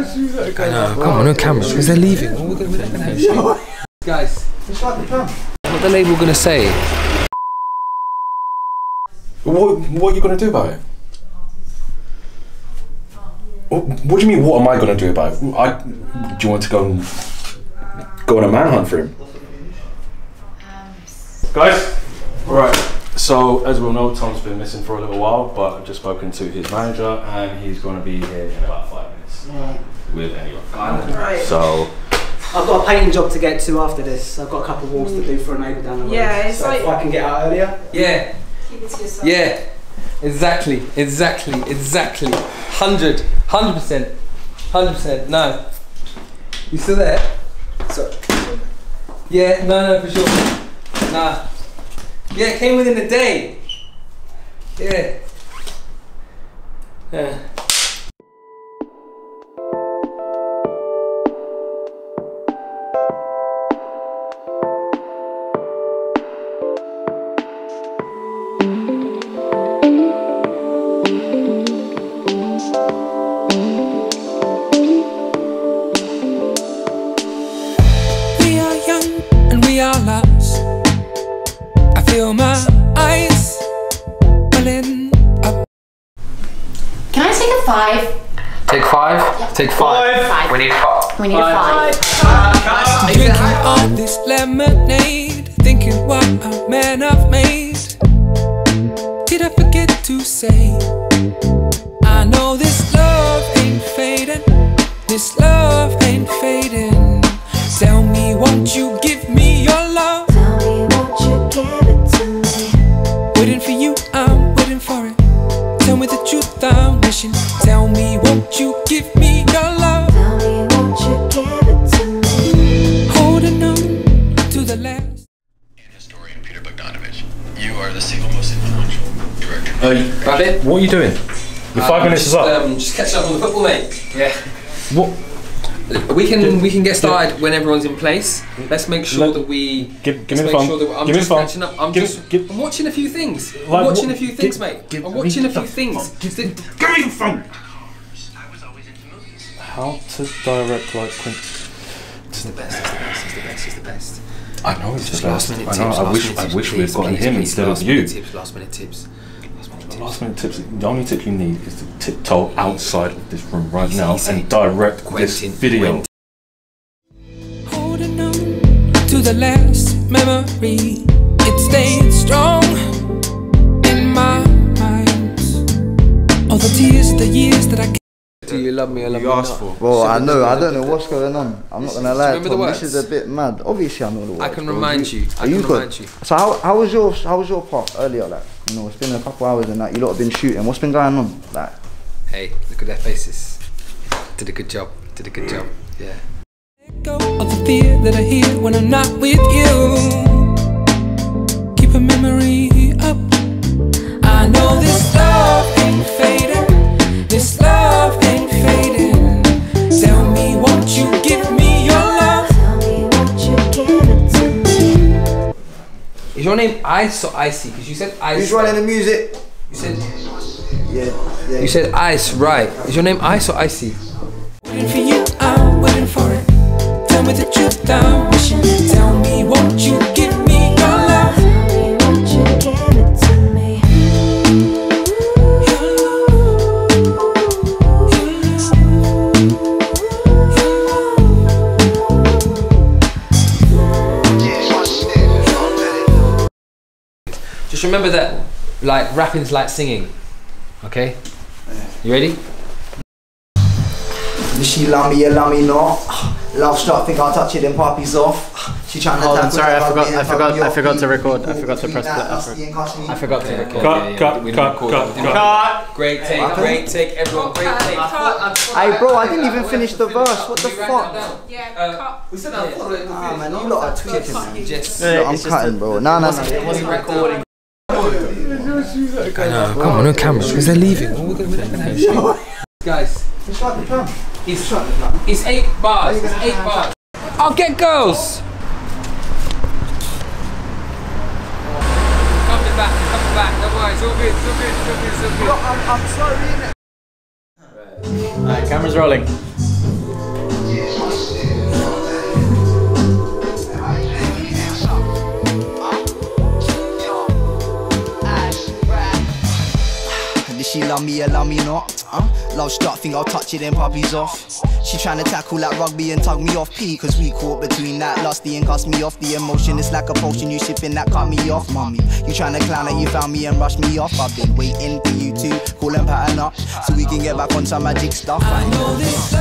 I know. Come on, no cameras because they're leaving. What are we gonna, we're not gonna shoot. Guys, what the label gonna say? What, what are you going to do about it? What, what do you mean, what am I going to do about it? I, do you want to go and go on a manhunt for him? Guys, alright. So, as we all know, Tom's been missing for a little while, but I've just spoken to his manager and he's going to be here in about five minutes with anyone. Right. So, I've got a painting job to get to after this. I've got a couple of walls to do for a neighbour down the road. Yeah, it's so like- if I can get out earlier. Yeah, Keep it to yourself. yeah. Exactly, exactly, exactly. Hundred. Hundred percent. hundred percent. No. You still there? So, Yeah, no, no, for sure. Nah. Yeah, it came within a day. Yeah. Yeah. Take five. Five. We need five. We need a five. Drinking all this lemonade, thinking what a man I've made. Did I forget to say? I know this love ain't fading. This love ain't fading. Tell me, won't you give me your love? Tell me, won't you give it to me? Waiting for you, I'm waiting for it. Tell me the truth, I'm wishing. Tell me, won't you give me uh, Rabbit. what are you doing? Your five minutes is up. Um, just catching up on the football, mate. Yeah. what? We can we can get started when everyone's in place. Let's make sure Let- that we Give, give me the phone. sure that I'm give me the just phone. catching up. I'm give, just give, I'm watching a few things. I'm watching what- a few give- things, mate. give I'm watching a few things. Give- give me the phone. I was always into movies. How to direct like Quint. It's the best. It's the best. It's the best. It's the best. I know it's Just the last minute I tips. know. I wish. I wish we'd gotten please, him instead of last minute you. Tips. Last minute tips. Last minute tips. Last minute tips. The only tip you need is to tiptoe outside of this room right now and direct this Quentin, video. Quentin. Holding on to the last memory. It stayed strong in my mind. All the tears, the years that I Do you love me or love me not? for. Well, I know, I don't know what's going on. I'm not gonna lie, remember the Tom, words? this is a bit mad. Obviously, I know the words. I can bro. remind you. I are can good? remind you. So how, how was your how was your part earlier? Like, you know, it's been a couple hours and that. You lot have been shooting. What's been going on? Like, Hey, look at their faces. Did a good job. Did a good job. Yeah. let go of the fear that I hear when I'm not with you. Keep a memory your name Ice or Icy? Because you said Ice. who's running the music? You said Yeah, yeah. you said Ice, right? Is your name Ice or Icy? Waiting for you, I'm waiting for it. Tell me the truth, I'm wishing. Tell me, won't you Just remember that, like rapping's like singing. Okay. You ready? She love me, you love me not. Love struck, think I'll touch it, then poppy's off. She trying to Hold on, tackle sorry, I forgot- I forgot- I forgot to record. I forgot to press play. I nasty and cuss. I forgot to record. Cut, yeah, yeah, cut, cut, cut, cut. Great take, great take, everyone. Great take. Hey, bro, I didn't even finish the verse. What the fuck? that. Yeah, Uh, cut. We said that. Nah, man, you lot are tweaking, man. Just. Look, I'm cutting, bro. No, no, no. recording. I know. Come on, no cameras because they're leaving. What are we gonna, we're not gonna shoot. Guys, it's it's eight bars. It's eight bars. I'll get girls. Coming back, coming back. Don't worry, it's all good. It's all good. It's all good. It's all good. I'm, I'm sorry, innit? Alright, camera's rolling. Love me or love me not? Love struck, think I'll touch it, then puppies off. She tryna tackle like rugby and tug me off P, cause we caught between that lusty and cast me off. The emotion is like a potion, you sipping that cut me off, mummy. You tryna clown and you found me and rush me off. I've been waiting for you to call and pattern up, so we can get back on some magic stuff. I know this